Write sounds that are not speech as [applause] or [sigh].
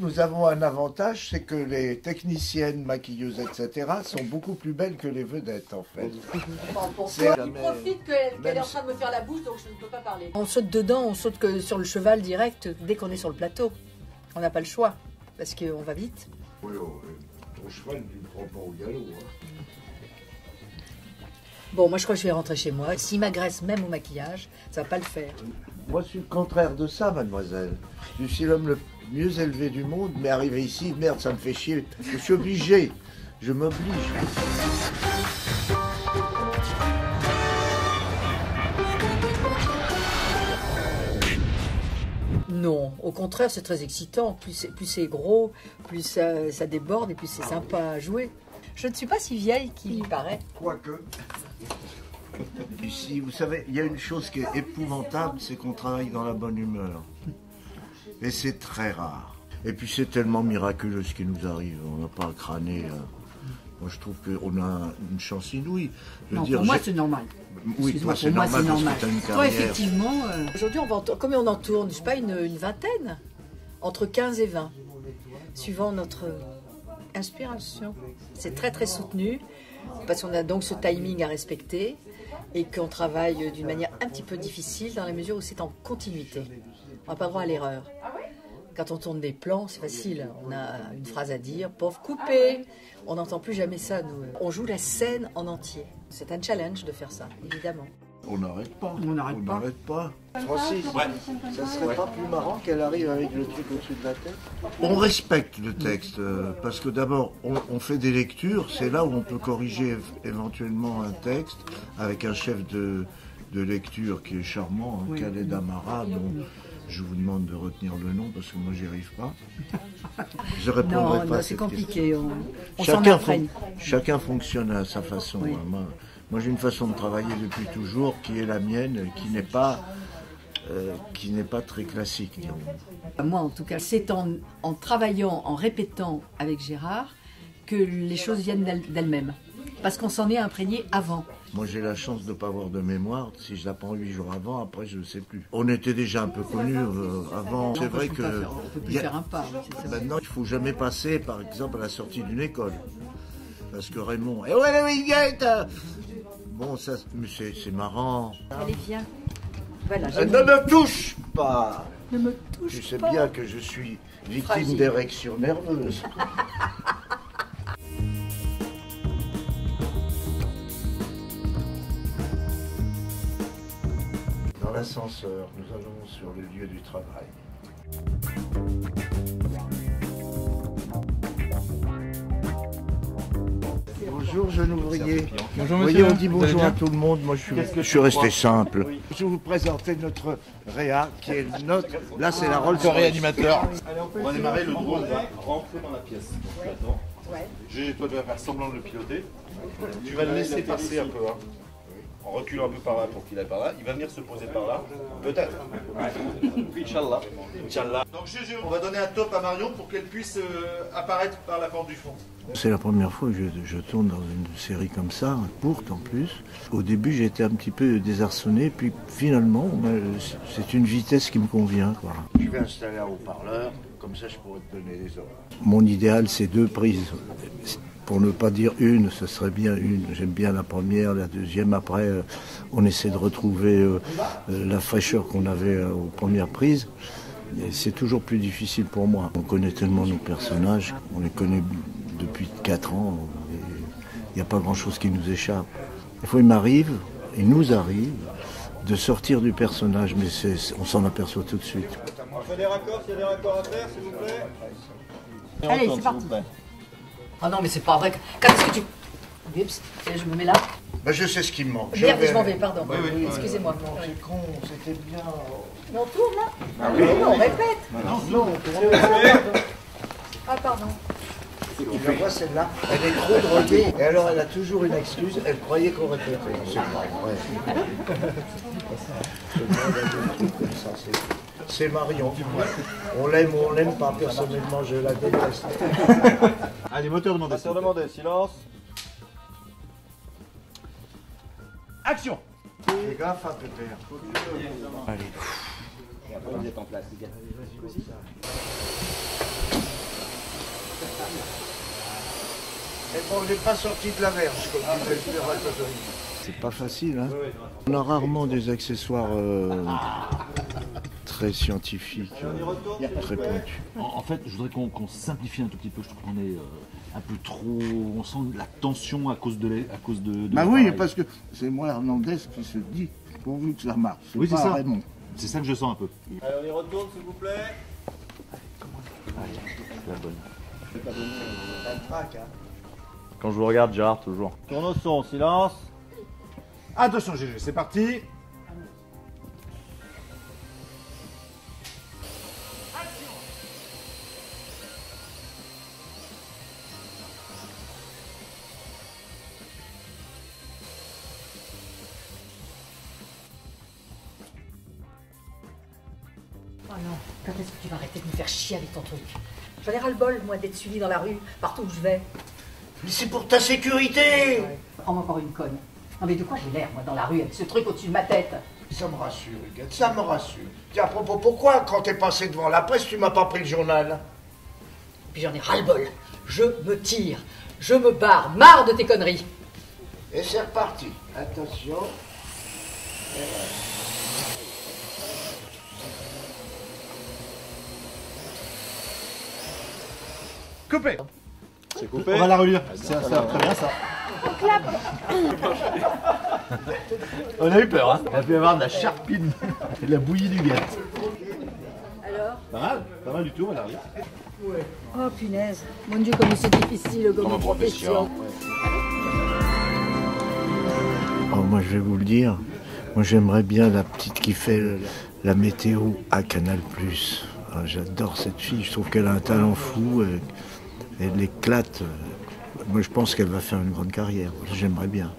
Nous avons un avantage, c'est que les techniciennes, maquilleuses, etc. sont beaucoup plus belles que les vedettes en fait. C'est il profite qu'elle qu'elle est en train de me faire la bouche, donc je ne peux pas parler. On saute dedans, on saute que sur le cheval direct dès qu'on est sur le plateau. On n'a pas le choix parce qu'on va vite. Oui, ton cheval, tu ne prends pas au galop. hein. Bon, moi je crois que je vais rentrer chez moi. S'il m'agresse même au maquillage, ça va pas le faire. Moi, je suis le contraire de ça, mademoiselle. Je suis l'homme le mieux élevé du monde, mais arrivé ici, merde, ça me fait chier. Je suis obligé. Je m'oblige. Non, au contraire, c'est très excitant. Plus c'est, plus c'est gros, plus ça, ça déborde et plus c'est sympa à jouer. Je ne suis pas si vieille qu'il paraît. Quoique. Ici, vous savez, il y a une chose qui est épouvantable, c'est qu'on travaille dans la bonne humeur. Et c'est très rare. Et puis c'est tellement miraculeux ce qui nous arrive. On n'a pas à crâner. euh. Moi, je trouve qu'on a une chance inouïe. Non, dire, pour moi, c'est normal. Oui, Excuse-moi, toi, c'est pour moi, normal parce normal. que t'as une Toi, effectivement, euh, Aujourd'hui, on va en tour- combien on en tourne? Je sais pas, une, une vingtaine? Entre 15 et 20, suivant notre inspiration. C'est très très soutenu, parce qu'on a donc ce timing à respecter et qu'on travaille d'une manière un petit peu difficile dans la mesure où c'est en continuité. On n'a pas droit à l'erreur. Quand on tourne des plans, c'est facile. On a une phrase à dire, pauvre coupé. On n'entend plus jamais ça, nous. On joue la scène en entier. C'est un challenge de faire ça, évidemment. On n'arrête pas. On n'arrête pas. n'arrête pas. Francis, ça serait pas plus marrant qu'elle arrive avec le truc au-dessus de la tête On respecte le texte, euh, parce que d'abord, on, on fait des lectures, c'est là où on peut corriger év- éventuellement un texte avec un chef de, de lecture qui est charmant, hein, Khaled Amara, dont je vous demande de retenir le nom parce que moi j'y arrive pas. Je répondrai non, pas non, à c'est compliqué. On, Chacun, imprègne. fon- chacun fonctionne à sa façon. Oui. hein. Moi, moi, j'ai une façon de travailler depuis toujours qui est la mienne, qui n'est pas, euh, qui n'est pas très classique. dirons. Moi, en tout cas, c'est en, en travaillant, en répétant avec Gérard que les choses viennent d'elles- d'elles-mêmes. Parce qu'on s'en est imprégné avant. Moi, j'ai la chance de ne pas avoir de mémoire. Si je l'apprends huit jours avant, après, je ne sais plus. On était déjà un peu connus euh, avant. C'est vrai que pas faire- on peut plus a- faire un pas. maintenant, il faut jamais passer, par exemple, à la sortie d'une école. Parce que Raymond, et ouais, la Wingate Bon, ça, c'est marrant. Allez, viens. Voilà, Euh, Ne me touche pas ne me touche Tu sais pas. bien que je suis victime d'érection nerveuse. Dans l'ascenseur, nous allons sur le lieu du travail. Bonjour jeune ouvrier. Bonjour Vous voyez, monsieur. on dit bonjour à tout le monde. Moi, je suis, je suis resté simple. Je vais vous présenter notre Réa, qui est notre. Là, c'est la Rolls réanimateur. On va démarrer, le drone va rentrer dans la pièce. Tu attends. J'ai- Toi, tu vas faire semblant de le piloter. Tu vas le laisser passer un peu, hein, en reculant un peu par là pour qu'il aille par là. Il va venir se poser par là, peut-être. Inch'Allah. Inch'Allah. Donc, GG, on va donner un top à Marion pour qu'elle puisse euh, apparaître par la porte du fond. C'est la première fois que je, je tourne dans une série comme ça, courte en plus. Au début, j'ai été un petit peu désarçonné, puis finalement, c'est une vitesse qui me convient. Quoi. Je vais installer un haut-parleur, comme ça je pourrais te donner les ordres. Mon idéal, c'est deux prises. Pour ne pas dire une, ce serait bien une. J'aime bien la première, la deuxième. Après, euh, on essaie de retrouver euh, euh, la fraîcheur qu'on avait euh, aux premières prises. Et C'est toujours plus difficile pour moi. On connaît tellement nos personnages, on les connaît depuis 4 ans. Il n'y a pas grand-chose qui nous échappe. Des fois, il m'arrive, il nous arrive, de sortir du personnage, mais c'est- on s'en aperçoit tout de suite. On fait des raccords, s'il y a des raccords à faire, s'il vous plaît. Allez, c'est parti. Ah non, mais c'est pas vrai. Quand est-ce que tu. Oups, je me mets là. Ben, je sais ce qui me manque. Merde, je m'en vais, pardon. Oui, oui. Excusez-moi. C'est con, c'était bien. Mais on tourne là Ah oui, non, on répète. Non, Ah, pardon. tu la vois celle-là, elle est trop droguée. Et alors elle a toujours une excuse, elle croyait qu'on répétait. C'est pas vrai. [laughs] c'est Marion. On l'aime ou on l'aime pas, personnellement je la déteste. [laughs] Allez, moteur demandé. Moteur silence. Action Fais gaffe à te. Allez. Vous êtes en place, les gars. Eh bon, on n'est pas sorti de la verge, comme tu C'est pas facile, hein On a rarement des accessoires... Euh, très scientifiques, euh, très. En, en fait, je voudrais qu'on simplifie un tout petit peu. Je trouve qu'on est euh, un peu trop. On sent la tension à cause de. la- À cause de, de Bah oui, parce que c'est moi Hernandez qui se dit, pourvu que ça marche. Oui, c'est pas ça. Raymond. C'est ça que je sens un peu. Allez, on y retourne, s'il vous plaît. La bonne. Quand je vous regarde, Gérard, toujours. Tourne au son, silence. Attention, GG, c'est parti. Quand est-ce que tu vas arrêter de me faire chier avec ton truc? J'en ai ras-le-bol, moi, d'être suivi dans la rue, partout où je vais. Mais c'est pour ta sécurité Prends-moi encore une conne. Non mais de quoi j'ai l'air, moi, dans la rue, avec ce truc au-dessus de ma tête? Ça me rassure, Huguette, ça me rassure. Tiens, à propos, pourquoi, quand t'es passé devant la presse, tu m'as pas pris le journal? Puis j'en ai ras-le-bol. Je me tire. Je me barre. Marre de tes conneries. Et c'est reparti. Attention. Coupé. C'est coupé. On va la relire. Ça sert très bien ça. [laughs] On a eu peur, hein. Il a pu y avoir de la charpine et de la bouillie du gâte. Alors Pas mal, pas mal du tout, on la relire. Oh punaise. Mon Dieu, comme c'est difficile comme profession. Oh, moi, je vais vous le dire. Moi, j'aimerais bien la petite qui fait le- la météo à Canal+. Ah, J'adore cette fille. Je trouve qu'elle a un talent fou. et Elle éclate. Moi, je pense qu'elle va faire une grande carrière. J'aimerais bien.